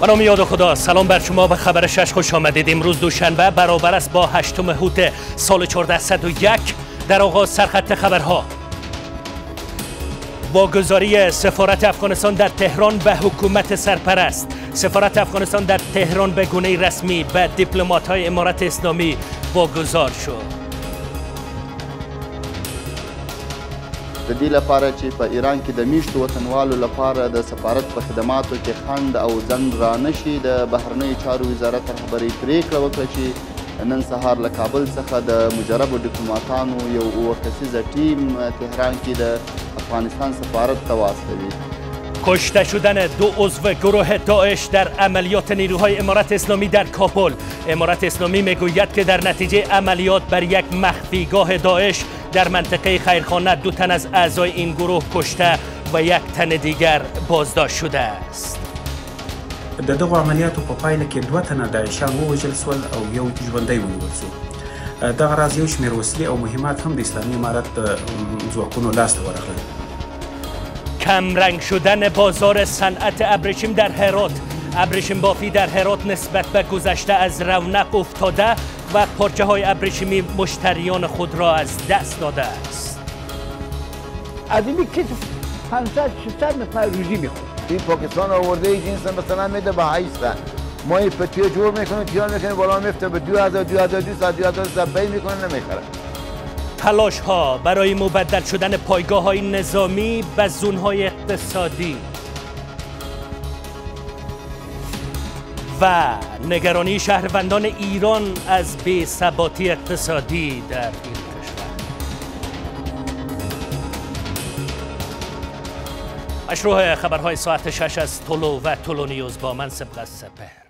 به نام یاد خدا سلام بر شما به خبر شش خوش آمدید. امروز دوشنبه برابر است با هشتم حوت سال 1401 در آغاز سرخط خبرها. واگذاری سفارت افغانستان در تهران به حکومت سرپرست. سفارت افغانستان در تهران به گونه رسمی به دیپلمات های امارت اسلامی واگذار شد. د دې لپاره چې په ایران کې د میشتو وطنوالو لپاره د سفارت په خدماتو کې خنډ او ځنډ را نشي د بهرنیو چارو وزارت رهبرۍ پریکړه وکړه چې نن سهار له کابل څخه د مجربو ډیپلوماتانو یو اووه کسیزه ټیم تهران کې د افغانستان سفارت ته واستوي. کشته شدن دو عضو گروه داعش در عملیات نیروهای امارت اسلامی در کابل. امارت اسلامی میگوید که در نتیجه عملیات بر یک مخفیگاه داعش در منطقه خیرخانه دو تن از اعضای این گروه کشته و یک تن دیگر بازداشت شده است. د دغو عملیاتو په پایله کې دوه تنه داعشان ووژل سول او یو ژوندی ونیول سو. دغه راز یو شمېر وسلې او مهمات هم د اسلامي امارت ځواکونو لاسته ورغلل. کمرنگ شدن بازار صنعت ابریشم در هرات. ابریشم بافی در هرات نسبت به گذشته از رونق افتاده و پارچه های ابریشمی مشتریان خود را از دست داده است. از این کیت 500 600 نفر روزی می‌خورد این پاکستان آورده جنس مثلا میده به 800 ما این پتیه جور می‌کنیم تیار می‌کنیم بالا میفته به 2000 2200 2200 بی می‌کنه نمی‌خره. تلاش ها برای مبدل شدن پایگاه های نظامی به زون های اقتصادی و نگرانی شهروندان ایران از بی ثباتی اقتصادی در این کشور. مشروع خبرهای ساعت شش از طلو و طلو نیوز با من سبقت سپر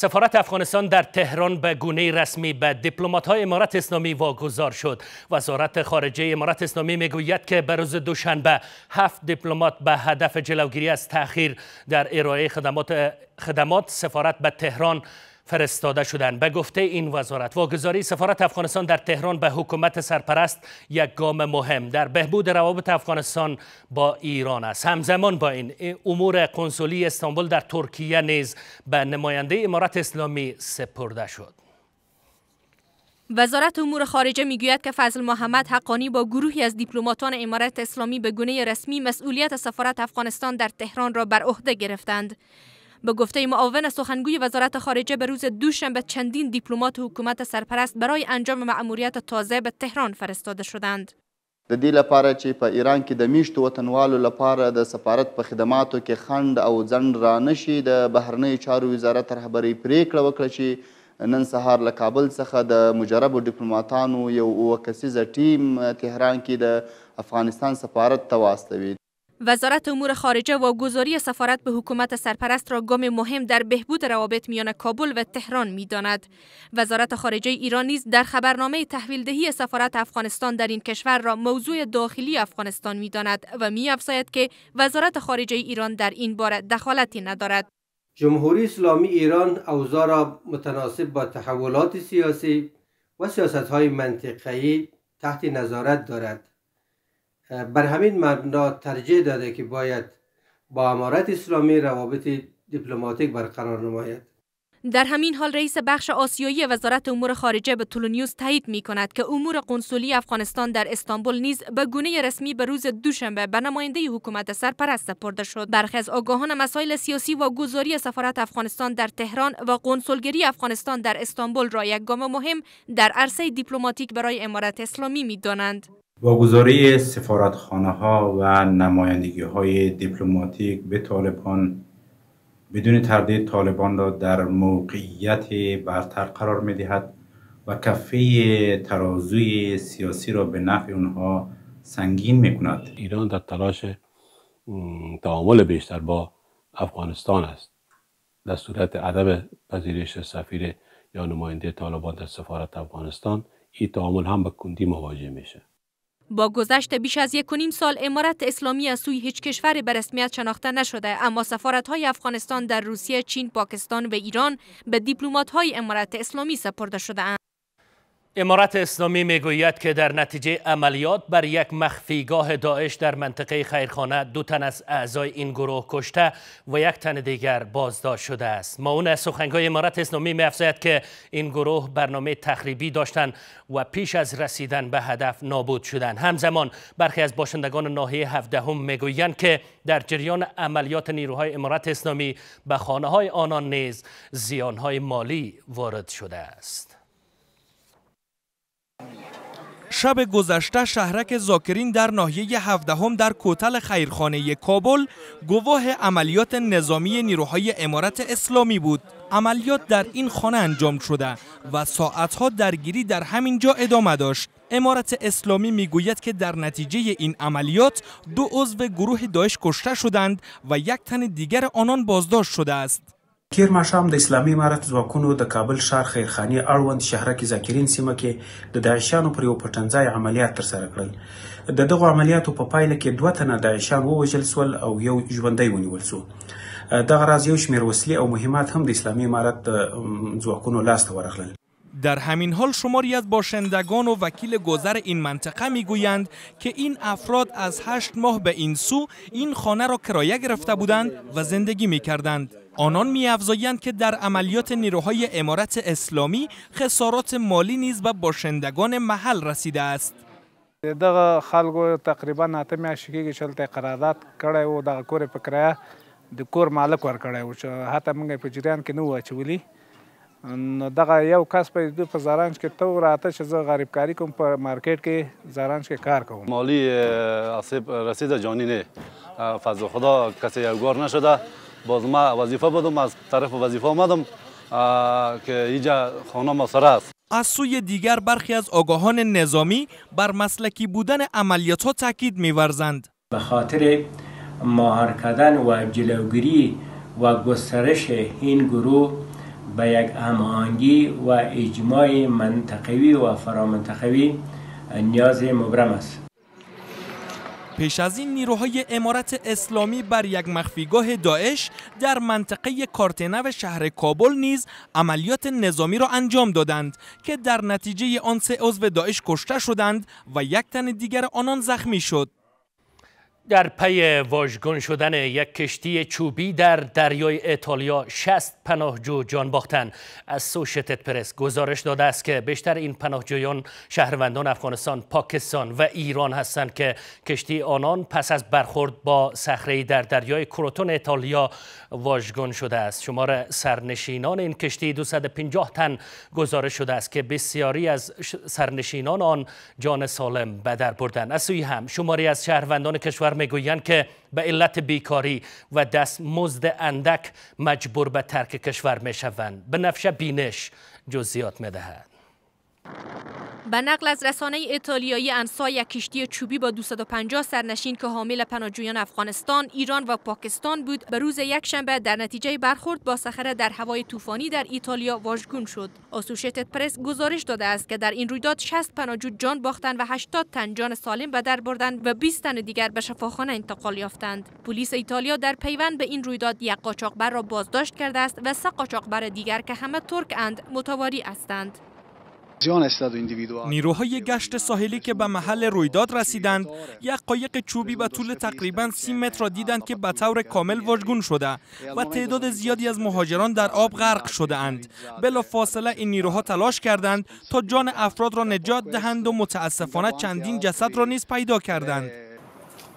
سفارت افغانستان در تهران به گونه رسمی به دیپلمات های امارت اسلامی واگذار شد. وزارت خارجه امارت اسلامی می‌گوید که به روز دوشنبه هفت دیپلمات به هدف جلوگیری از تاخیر در ارائه خدمات خدمات سفارت به تهران فرستاده شدند به گفته این وزارت واگذاری سفارت افغانستان در تهران به حکومت سرپرست یک گام مهم در بهبود روابط افغانستان با ایران است. همزمان با این امور کنسولی استانبول در ترکیه نیز به نماینده امارت اسلامی سپرده شد. وزارت امور خارجه می‌گوید که فضل محمد حقانی با گروهی از دیپلماتان امارت اسلامی به گونه رسمی مسئولیت سفارت افغانستان در تهران را بر عهده گرفتند. به گفته معاون سخنگوی وزارت خارجه به روز دوشنبه چندین دیپلمات حکومت سرپرست برای انجام مأموریت تازه به تهران فرستاده شدند. د دې لپاره چې په ایران کې د میشتو وطنوالو لپاره د سفارت په خدماتو کې خنډ او ځنډ را نشي د بهرنیو چارو وزارت رهبرۍ پریکړه وکړه چې نن سهار له کابل څخه د مجربو ډیپلوماتانو یو اووه کسیزه ټیم تهران کې د افغانستان سفارت ته واستوي وزارت امور خارجه واگذاری سفارت به حکومت سرپرست را گام مهم در بهبود روابط میان کابل و تهران می‌داند. وزارت خارجه ایران نیز در خبرنامه تحویل دهی سفارت افغانستان در این کشور را موضوع داخلی افغانستان می‌داند و میافزاید که وزارت خارجه ایران در این باره دخالتی ندارد. جمهوری اسلامی ایران اوضاع را متناسب با تحولات سیاسی و سیاست های منطقه‌ای تحت نظارت دارد. بر همین مبنا ترجیح داده که باید با امارت اسلامی روابط دیپلماتیک برقرار نماید در همین حال رئیس بخش آسیایی وزارت امور خارجه به طلوع‌نیوز تایید می کند که امور قنسولی افغانستان در استانبول نیز به گونه رسمی به روز دوشنبه به نماینده حکومت سرپرست سپرده شد. برخی از آگاهان مسائل سیاسی واگذاری سفارت افغانستان در تهران و قنسولگری افغانستان در استانبول را یک گام مهم در عرصه دیپلماتیک برای امارت اسلامی می دانند. واگذاری سفارتخانه ها و نمایندگی های دیپلماتیک به طالبان بدون تردید طالبان را در موقعیت برتر قرار می دهد و کفه ترازوی سیاسی را به نفع اونها سنگین می کند ایران در تلاش تعامل بیشتر با افغانستان است. در صورت عدم پذیرش سفیر یا نماینده طالبان در سفارت افغانستان این تعامل هم به کندی مواجه میشه. با گذشت بیش از یک نیم سال امارت اسلامی از سوی هیچ کشوری به رسمیت شناخته نشده اما سفارت های افغانستان در روسیه، چین، پاکستان و ایران به دیپلمات های امارت اسلامی سپرده شده اند. امارت اسلامی می‌گوید که در نتیجه عملیات بر یک مخفیگاه داعش در منطقه خیرخانه دو تن از اعضای این گروه کشته و یک تن دیگر بازداشت شده است. معاون سخنگوی امارت اسلامی میافزاید که این گروه برنامه تخریبی داشتند و پیش از رسیدن به هدف نابود شدند همزمان برخی از باشندگان ناحیه هفدهم می‌گویند که در جریان عملیات نیروهای امارت اسلامی به خانه های آنان نیز زیانهای مالی وارد شده است. شب گذشته شهرک زاکرین در ناحیه هفدهم در کوتل خیرخانه کابل گواه عملیات نظامی نیروهای امارت اسلامی بود. عملیات در این خانه انجام شده و ساعتها درگیری در همین جا ادامه داشت. امارت اسلامی می‌گوید که در نتیجه این عملیات دو عضو گروه داعش کشته شدند و یک تن دیگر آنان بازداشت شده است. تیر ماښام د اسلامي امارت ځواکونو د کابل ښار خیرخانې اړوند شهرک ذاکرین سیمه کې د داعشانو پر یو پټنځای عملیات ترسره کړل. د دغو عملیاتو په پایله کې دوه تنه داعشان ووژل سول او یو ژوندی ونیول سو. دغه راز یو شمیر وسلې او مهمات هم د اسلامي امارت ځواکونو لاسته ورغلل. در همین حال شماری از باشندگان و وکیل گذر این منطقه میگویند که این افراد از هشت ماه به این سو این خانه را کرایه گرفته بودند و زندگی می کردند. آنان میافزایند که در عملیات نیروهای امارت اسلامی خسارات مالی نیز به باشندگان محل رسیده است. دغه خلکو تقریبا اته میاشتې کېږي چې هلته قرارداد کړی و دغه کور په کرایه د کور مالک ورکړی و چې حتی موږ په جریان کې نه وو اچولي. نو دغه یو کس په دو په زارانج کې تو راته چې زه غریب کاری کوم په مارکیټ کې زارانج کې کار کوم. مالی آسیب رسید جانی نه فضل خدا کسی یوگار نشده باز ما وظیفه بودم از طرف وظیفه آمدم که اینجا خانه مسره است از سوی دیگر برخی از آگاهان نظامی بر مسلکی بودن عملیات ها تاکید می‌ورزند. به خاطر ماهر کردن و جلوگیری و گسترش این گروه به یک هماهنگی و اجماع منطقوی و فرامنطقوی نیاز مبرم است. پیش از این نیروهای امارت اسلامی بر یک مخفیگاه داعش در منطقه کارتنو شهر کابل نیز عملیات نظامی را انجام دادند که در نتیجه آن سه عضو داعش کشته شدند و یک تن دیگر آنان زخمی شد. در پی واژگون شدن یک کشتی چوبی در دریای ایتالیا 60 پناهجو جان باختن از سوشتت پرس گزارش داده است که بیشتر این پناهجویان شهروندان افغانستان، پاکستان و ایران هستند که کشتی آنان پس از برخورد با صخره در دریای کروتون ایتالیا واژگون شده است. شمار سرنشینان این کشتی 250 تن گزارش شده است که بسیاری از سرنشینان آن جان سالم به در بردند. از سوی هم شماری از شهروندان کشور می‌گویند که به علت بیکاری و دست مزد اندک مجبور به ترک کشور می‌شوند. به نفش بینش جزئیات می‌دهد. به نقل از رسانه ایتالیایی انسا یک کشتی چوبی با 250 سرنشین که حامل پناهجویان افغانستان، ایران و پاکستان بود به روز یکشنبه در نتیجه برخورد با صخره در هوای طوفانی در ایتالیا واژگون شد. اسوشیتد پرس گزارش داده است که در این رویداد 60 پناهجو جان باختند و 80 تن جان سالم به در بردند و 20 تن دیگر به شفاخانه انتقال یافتند. پلیس ایتالیا در پیوند به این رویداد یک قاچاقبر را بازداشت کرده است و سه قاچاقبر دیگر که همه ترک اند متواری هستند. نیروهای گشت ساحلی که به محل رویداد رسیدند یک قایق چوبی به طول تقریبا سی متر را دیدند که به طور کامل واژگون شده و تعداد زیادی از مهاجران در آب غرق شده اند بلا فاصله این نیروها تلاش کردند تا جان افراد را نجات دهند و متاسفانه چندین جسد را نیز پیدا کردند.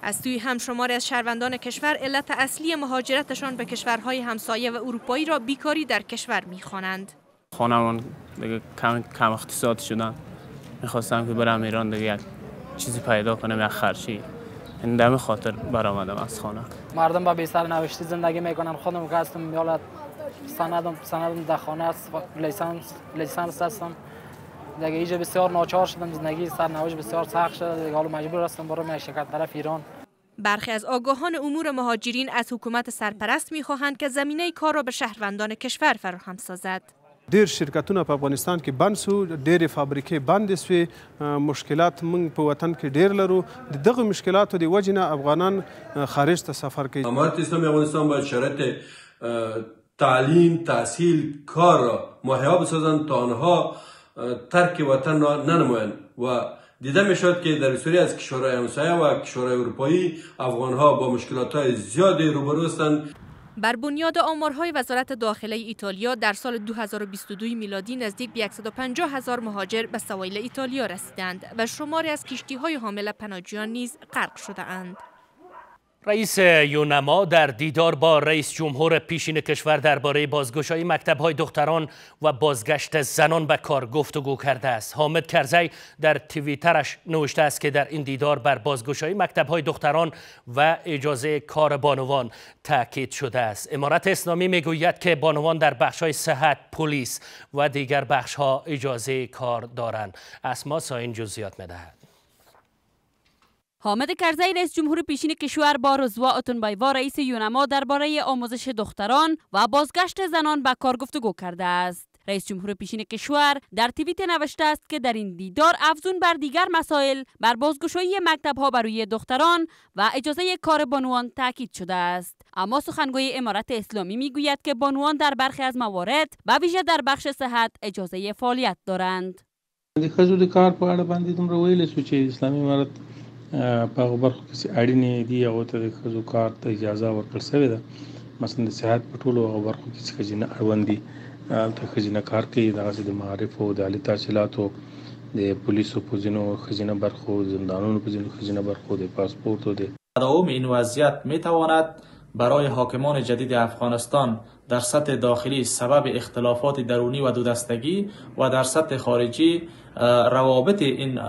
از سوی هم شماری از شهروندان کشور علت اصلی مهاجرتشان به کشورهای همسایه و اروپایی را بیکاری در کشور می‌خوانند. خانمان دیگه کم, کم اقتصاد شدن. می‌خواستم که برم ایران دیگه یک چیزی پیدا کنم یک خرچی. این دمی خاطر برآمدم از خانه. مردم با بیسر نوشتی زندگی می‌کنن. خودم که هستم یالت سندم سندم در خانه است. لیسانس لیسانس هستم. دیگه اینجا بسیار ناچار شدم. زندگی سرنوشت بسیار سخت شده. دیگه حالا مجبور هستم برم شرکت طرف ایران. برخی از آگاهان امور مهاجرین از حکومت سرپرست می‌خواهند که زمینه کار را به شهروندان کشور فراهم سازد. ډیر شرکتونه په افغانستان کې بند سو ډېرې فابریکې بند سوې مشکلات موږ په وطن کې ډیر لرو. د دغه مشکلاتو د وجې نه افغانان خارج ته سفر کوي. امارت اسلامی افغانستان باید شرط تعلیم تحصیل کار را مهیا بسازند تا آنها ترک وطن را ننمایند. و دیده می شود که در بسیاری از کشورهای همسایه و کشورهای اروپایی افغان ها با مشکلات های زیادی روبرو هستند بر بنیاد آمارهای وزارت داخله ایتالیا در سال 2022 میلادی نزدیک به 150 هزار مهاجر به سواحل ایتالیا رسیدند و شماری از کشتی های حامل پناهجویان نیز غرق شده اند. رئیس یونما در دیدار با رئیس جمهور پیشین کشور درباره بازگشایی مکتب‌های دختران و بازگشت زنان به کار گفتگو کرده است. حامد کرزی در توییترش نوشته است که در این دیدار بر بازگشایی مکتب‌های دختران و اجازه کار بانوان تاکید شده است. امارت اسلامی می‌گوید که بانوان در بخش‌های صحت، پلیس و دیگر بخش‌ها اجازه کار دارند. اسما ساین جزئیات می‌دهد. حامد کرزی رئیس جمهور پیشین کشور با رضوا اتنبایوا رئیس یونما درباره آموزش دختران و بازگشت زنان به کار گفتگو کرده است. رئیس جمهور پیشین کشور در توییت نوشته است که در این دیدار افزون بر دیگر مسائل بر بازگشایی مکتب ها برای دختران و اجازه کار بانوان تاکید شده است اما سخنگوی امارت اسلامی می‌گوید که بانوان در برخی از موارد و ویژه در بخش صحت اجازه فعالیت دارند د کار په اړه باندې دومره ویل شو چې اسلامي په هغه برخو کې اړینې دي هغو ته د ښځو کار ته اجازه ورکړل شوې ده. مثلا د صحت په ټولو هغو برخو کې چې ښځینه اړوند دي هلته ښځینه کار کوي دغسې د معارفو د عالي تحصیلاتو د پلیسو په ځینو ښځینه برخو زندانونو په ځینو ښځینه برخو د پاسپورت و د تداوم این وضعیت میتواند برای حاکمان جدید افغانستان در سطح داخلی سبب اختلافات درونی و دودستگی و در سطح خارجی روابط این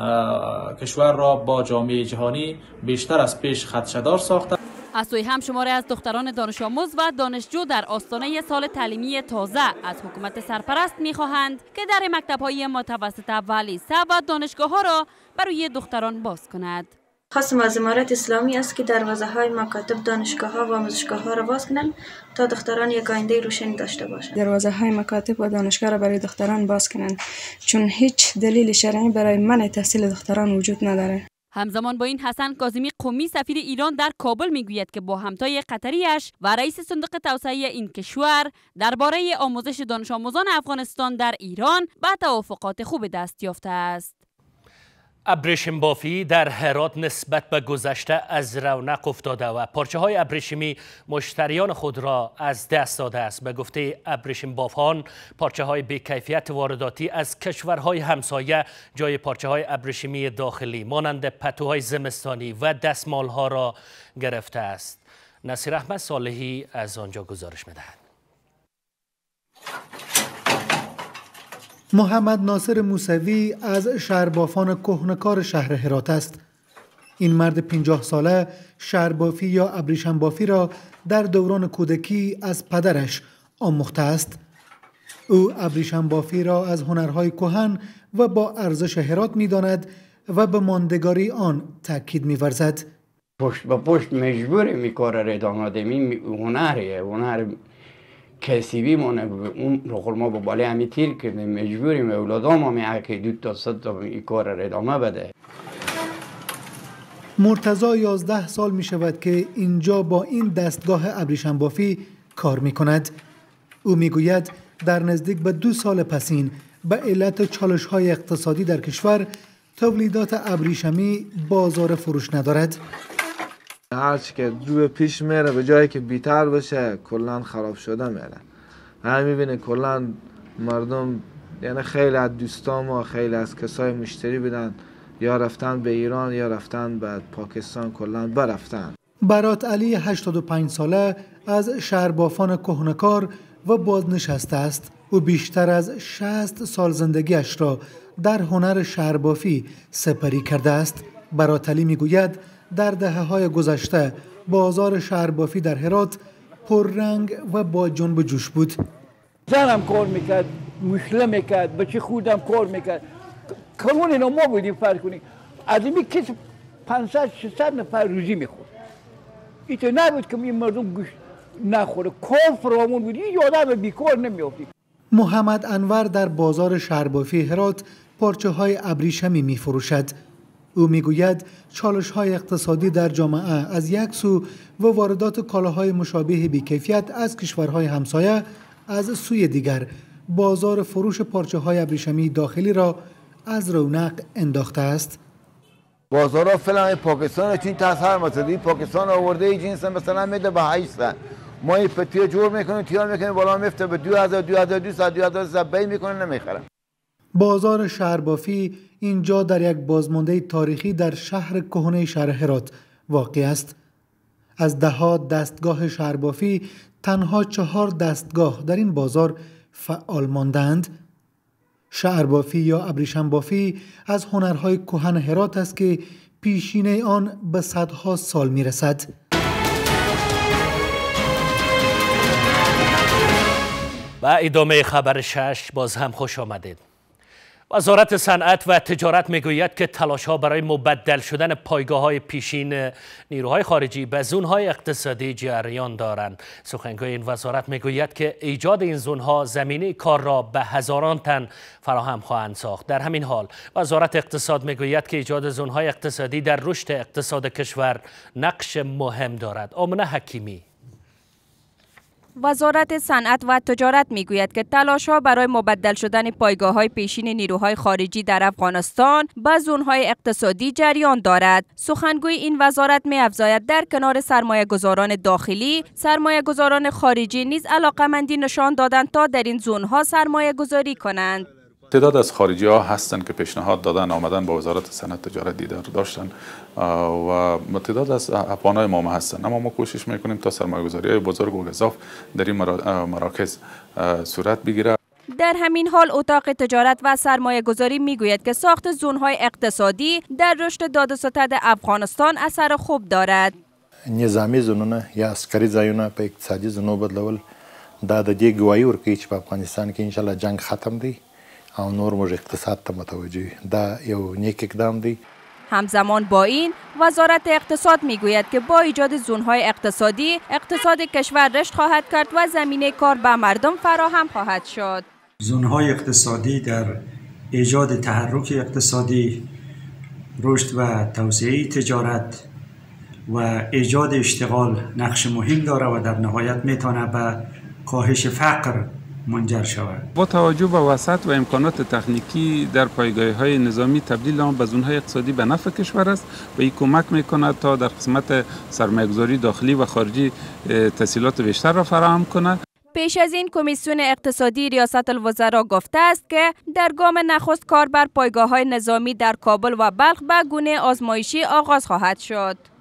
کشور را با جامعه جهانی بیشتر از پیش خدشدار ساخته از سوی هم شماره از دختران دانش آموز و دانشجو در آستانه سال تعلیمی تازه از حکومت سرپرست می‌خواهند که در مکتب های متوسط و لیسه و دانشگاه ها را برای دختران باز کند. خواستم از امارت اسلامی است که دروازه های مکاتب دانشگاه ها و آموزشگاه ها را باز کنند تا دختران یک آینده روشنی داشته باشند. دروازه های مکاتب و دانشگاه را برای دختران باز کنند چون هیچ دلیل شرعی برای منع تحصیل دختران وجود نداره. همزمان با این حسن کاظمی قومی سفیر ایران در کابل می‌گوید که با همتای قطریش و رئیس صندوق توسعه این کشور درباره آموزش دانش آموزان افغانستان در ایران به توافقات خوب دست یافته است. ابریشم بافی در هرات نسبت به گذشته از رونق افتاده و پارچه های ابریشمی مشتریان خود را از دست داده است. به گفته ابریشم بافان پارچه های بیکیفیت وارداتی از کشورهای همسایه جای پارچه های ابریشمی داخلی مانند پتوهای زمستانی و دستمال ها را گرفته است. نصیر احمد صالحی از آنجا گزارش می‌دهد. محمد ناصر موسوی از شهربافان کهنکار شهر هرات است. این مرد پنجاه ساله شهربافی یا ابریشم بافی را در دوران کودکی از پدرش آموخته است. او ابریشم بافی را از هنرهای کهن و با ارزش هرات می داند و به ماندگاری آن تاکید می ورزد پشت به پشت مجبور می کار ادامه هنریه هنر کسیبی مونه اون رو ما با باله همی تیر کردیم. مجبوریم اولادام که دو تا صد تا این کار را ادامه بده. مرتزا یازده سال می شود که اینجا با این دستگاه ابریشم بافی کار می کند. او می گوید در نزدیک به دو سال پسین به علت چالش های اقتصادی در کشور تولیدات ابریشمی بازار فروش ندارد. هرچی که رو پیش میره به جایی که بیتر بشه کلا خراب شده میره همه می‌بینه کلا مردم یعنی خیلی از دوستان و خیلی از کسای مشتری بدن یا رفتن به ایران یا رفتن به پاکستان کلا برفتن. برات علی 85 ساله از شهربافان کهنکار و بازنشسته است. او بیشتر از 60 سال زندگیش را در هنر شهربافی سپری کرده است. برات علی می‌گوید در دهه های گذشته بازار شهربافی در هرات پررنگ و با جنب جوش بود. زنم کار می‌کرد مشله می‌کرد بچه خودم کار می‌کرد. کمون اینا ما بودیم فرق کنیم. از این کس 500 600 نفر روزی می‌خورد. ایتو نبود که این مردم گوش نخوره. کار فرامون بود. این آدم بیکار نمیافتی محمد انور در بازار شهربافی هرات پارچه های ابریشمی میفروشد. او می‌گوید چالش های اقتصادی در جامعه از یک سو و واردات کالاهای مشابه بیکیفیت از کشورهای همسایه از سوی دیگر بازار فروش پارچه های ابریشمی داخلی را از رونق انداخته است. بازارا فلان پاکستان چین تسهر مثلا پاکستان آورده ای جنس مثلا میده به 800 ما این پتی جور می‌کنیم تیار می‌کنیم بالا میفته به 2000 2200 2300 بی می‌کنه نمی‌خرم بازار شهربافی اینجا در یک بازمانده تاریخی در شهر کهنه شهر هرات واقع است از دهها دستگاه شهربافی تنها چهار دستگاه در این بازار فعال ماندند شعربافی یا ابریشم از هنرهای کهن هرات است که پیشینه آن به صدها سال می رسد. و ادامه خبر شش باز هم خوش آمدید. وزارت صنعت و تجارت می‌گوید که تلاش ها برای مبدل شدن پایگاه های پیشین نیروهای خارجی به زون های اقتصادی جریان دارند. سخنگوی این وزارت می‌گوید که ایجاد این زون ها زمینه کار را به هزاران تن فراهم خواهند ساخت. در همین حال وزارت اقتصاد می‌گوید که ایجاد زون های اقتصادی در رشد اقتصاد کشور نقش مهم دارد. آمنه حکیمی وزارت صنعت و تجارت می‌گوید که تلاش ها برای مبدل شدن پایگاه های پیشین نیروهای خارجی در افغانستان به زونهای اقتصادی جریان دارد. سخنگوی این وزارت می افزاید در کنار سرمایه گذاران داخلی، سرمایه گذاران خارجی نیز علاقمندی نشان دادند تا در این زونها سرمایه گذاری کنند. تعداد از خارجی ها هستن که پیشنهاد دادن آمدن با وزارت صنعت تجارت دیدار داشتن و تعداد از افغان های ما هستن اما ما کوشش می‌کنیم تا سرمایه گذاری های بزرگ و گذاف در این مراکز صورت بگیره در همین حال اتاق تجارت و سرمایه گذاری می گوید که ساخت های اقتصادی در رشد داد و ستد افغانستان اثر خوب دارد. نظامی زونونه یا عسکری ځایونه په اقتصادي زونو بدلول دا د دې ګواهي ورکوي چې په افغانستان کې انشاءالله جنگ ختم دی. او نور موږ اقتصاد ته متوجه دا یو نیک اقدام دی. همزمان با این وزارت اقتصاد می‌گوید که با ایجاد زونهای اقتصادی اقتصاد کشور رشد خواهد کرد و زمینه کار به مردم فراهم خواهد شد. زونهای اقتصادی در ایجاد تحرک اقتصادی رشد و توسعه تجارت و ایجاد اشتغال نقش مهم داره و در نهایت می‌تونه به کاهش فقر منجر شود با توجه به وسط و امکانات تکنیکی در پایگاه های نظامی تبدیل آن به زونهای اقتصادی به نفع کشور است و این کمک می‌کند تا در قسمت سرمایه‌گذاری داخلی و خارجی تسهیلات بیشتر را فراهم کند پیش از این کمیسیون اقتصادی ریاست الوزرا گفته است که در گام نخست کار بر پایگاه های نظامی در کابل و بلخ به گونه آزمایشی آغاز خواهد شد.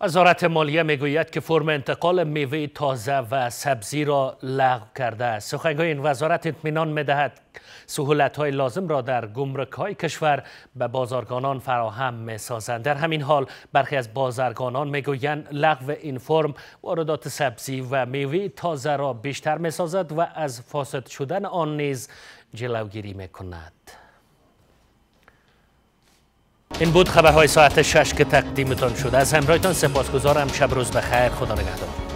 وزارت مالیه می‌گوید که فرم انتقال میوه تازه و سبزی را لغو کرده است. سخنگوی این وزارت اطمینان می‌دهد سهولت های لازم را در گمرک های کشور به بازارگانان فراهم می‌سازند. در همین حال برخی از بازرگانان می‌گویند لغو این فرم واردات سبزی و میوه تازه را بیشتر می‌سازد و از فاسد شدن آن نیز جلوگیری می‌کند. این بود خبرهای ساعت شش که تقدیمتان شده از همراهتان سپاسگزارم. شب روز بخیر. خدا نگهدار.